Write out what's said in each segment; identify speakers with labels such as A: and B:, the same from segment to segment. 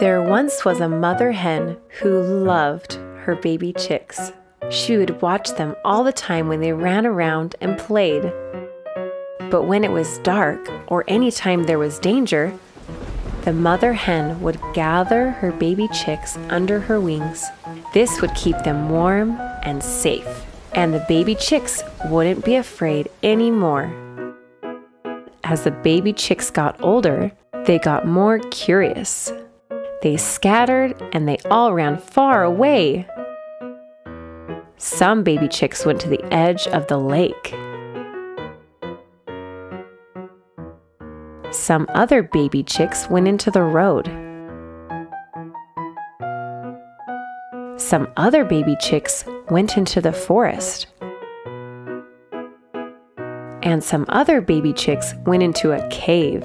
A: There once was a mother hen who loved her baby chicks. She would watch them all the time when they ran around and played. But when it was dark or any time there was danger, the mother hen would gather her baby chicks under her wings. This would keep them warm and safe, and the baby chicks wouldn't be afraid anymore. As the baby chicks got older, they got more curious. They scattered and they all ran far away. Some baby chicks went to the edge of the lake. Some other baby chicks went into the road. Some other baby chicks went into the forest. And some other baby chicks went into a cave.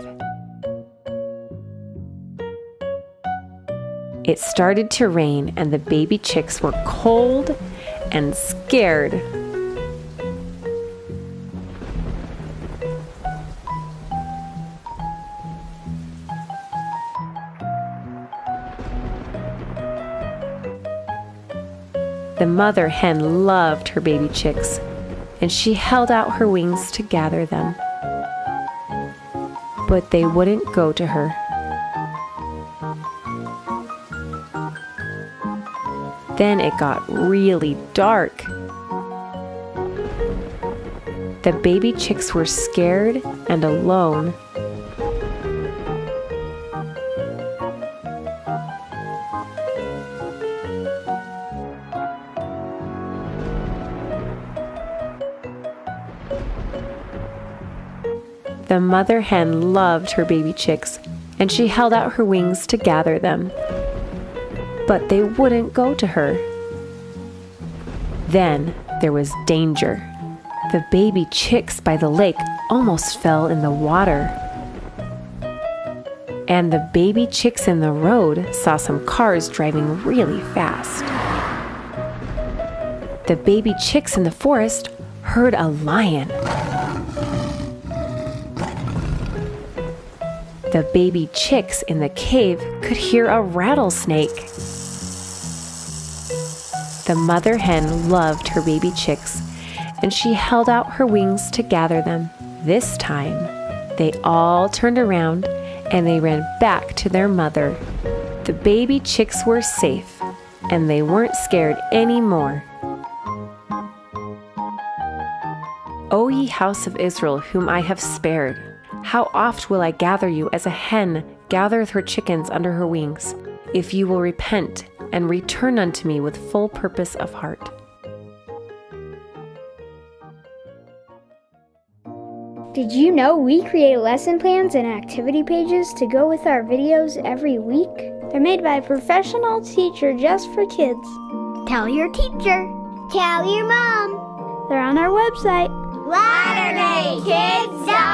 A: It started to rain, and the baby chicks were cold and scared. The mother hen loved her baby chicks, and she held out her wings to gather them. But they wouldn't go to her. Then it got really dark. The baby chicks were scared and alone. The mother hen loved her baby chicks, and she held out her wings to gather them. But they wouldn't go to her. Then there was danger. The baby chicks by the lake almost fell in the water. And the baby chicks in the road saw some cars driving really fast. The baby chicks in the forest heard a lion. The baby chicks in the cave could hear a rattlesnake. The mother hen loved her baby chicks, and she held out her wings to gather them. This time, they all turned around and they ran back to their mother. The baby chicks were safe, and they weren't scared anymore. O ye house of Israel, whom I have spared, how oft will I gather you as a hen gathereth her chickens under her wings, if you will repent and return unto me with full purpose of heart.
B: Did you know we create lesson plans and activity pages to go with our videos every week? They're made by a professional teacher just for kids.
C: Tell your teacher.
D: Tell your mom.
B: They're on our website.
D: LatterDayKids.com